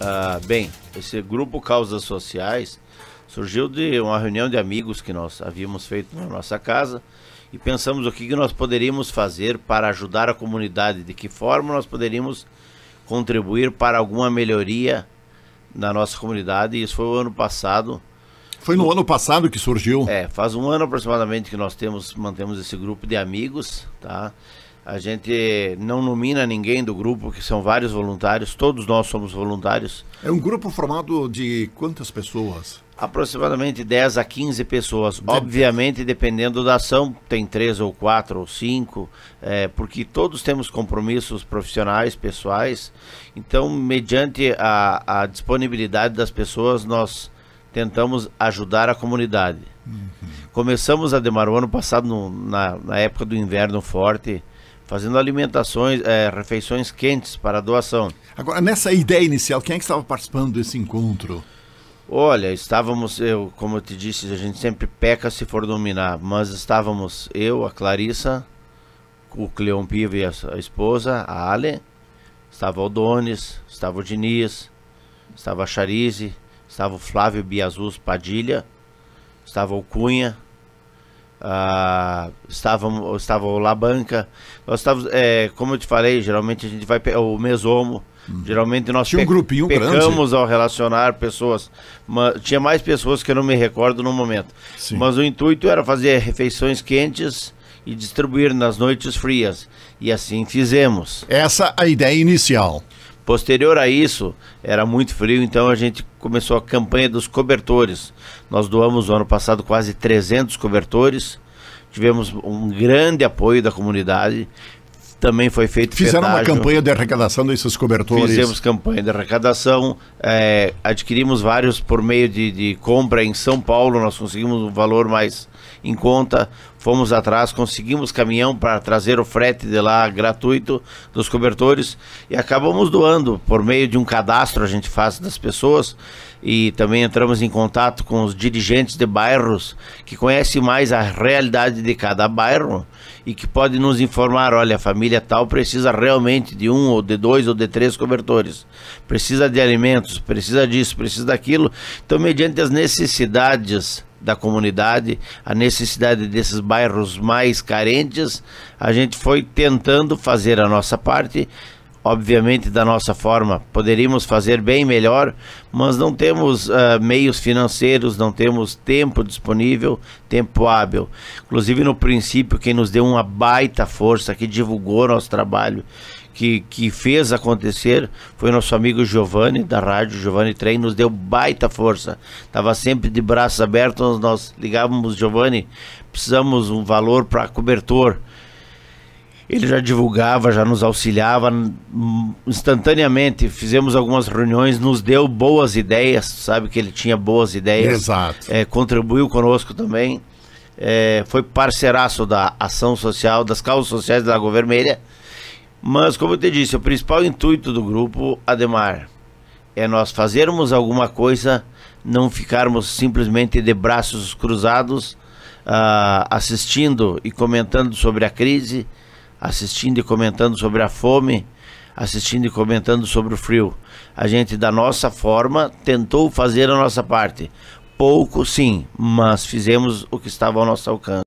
Ah, bem, esse grupo Causas Sociais surgiu de uma reunião de amigos que nós havíamos feito na nossa casa e pensamos o que, nós poderíamos fazer para ajudar a comunidade, de que forma nós poderíamos contribuir para alguma melhoria na nossa comunidade. Isso foi o ano passado. Foi no ano passado que surgiu? É, faz um ano aproximadamente que nós temos, mantemos esse grupo de amigos, tá? A gente não nomina ninguém do grupo, que são vários voluntários, todos nós somos voluntários. É um grupo formado de quantas pessoas? Aproximadamente 10 a 15 pessoas. Obviamente, dependendo da ação, tem três ou quatro ou cinco, é, porque todos temos compromissos profissionais, pessoais. Então, mediante a, a disponibilidade das pessoas, nós tentamos ajudar a comunidade. Uhum. Começamos a Demar o ano passado, no, na, na época do inverno forte, fazendo alimentações, é, refeições quentes para doação. Agora, nessa ideia inicial, quem é que estava participando desse encontro? Olha, estávamos, eu, como eu te disse, a gente sempre peca se for dominar, mas estávamos eu, a Clarissa, o Cleon Piva e a, a esposa, a Ale, estava o Donis, estava o Diniz, estava a Charize, estava o Flávio Biazus Padilha, estava o Cunha, Uh, estava, estava o Labanca. Nós estávamos, é, como eu te falei, geralmente a gente vai o Mesomo. Hum. Geralmente nós tinha um grupinho pecamos grande. ao relacionar pessoas. Mas, tinha mais pessoas que eu não me recordo no momento. Sim. Mas o intuito era fazer refeições quentes e distribuir nas noites frias. E assim fizemos. Essa a ideia inicial. Posterior a isso, era muito frio, então a gente começou a campanha dos cobertores. Nós doamos no ano passado quase 300 cobertores, tivemos um grande apoio da comunidade. Também foi feito Fizeram pedágio. uma campanha de arrecadação desses cobertores? Fizemos campanha de arrecadação, é, adquirimos vários por meio de, de compra em São Paulo, nós conseguimos um valor mais em conta, fomos atrás, conseguimos caminhão para trazer o frete de lá gratuito dos cobertores e acabamos doando por meio de um cadastro a gente faz das pessoas e também entramos em contato com os dirigentes de bairros que conhecem mais a realidade de cada bairro e que pode nos informar, olha, a família tal precisa realmente de um ou de dois ou de três cobertores, precisa de alimentos, precisa disso, precisa daquilo. Então, mediante as necessidades da comunidade, a necessidade desses bairros mais carentes, a gente foi tentando fazer a nossa parte, obviamente da nossa forma. Poderíamos fazer bem melhor, mas não temos uh, meios financeiros, não temos tempo disponível, tempo hábil. Inclusive no princípio, quem nos deu uma baita força, que divulgou nosso trabalho, que, que fez acontecer foi nosso amigo Giovanni, da rádio Giovanni Trem, nos deu baita força. Estava sempre de braços abertos, nós ligávamos, Giovanni, precisamos um valor para cobertor. Ele já divulgava, já nos auxiliava instantaneamente. Fizemos algumas reuniões, nos deu boas ideias, sabe que ele tinha boas ideias. Exato. É, contribuiu conosco também. É, foi parceiraço da ação social, das causas sociais da Lagoa Vermelha mas, como eu te disse, o principal intuito do grupo Ademar é nós fazermos alguma coisa, não ficarmos simplesmente de braços cruzados, uh, assistindo e comentando sobre a crise, assistindo e comentando sobre a fome, assistindo e comentando sobre o frio. A gente, da nossa forma, tentou fazer a nossa parte. Pouco, sim, mas fizemos o que estava ao nosso alcance.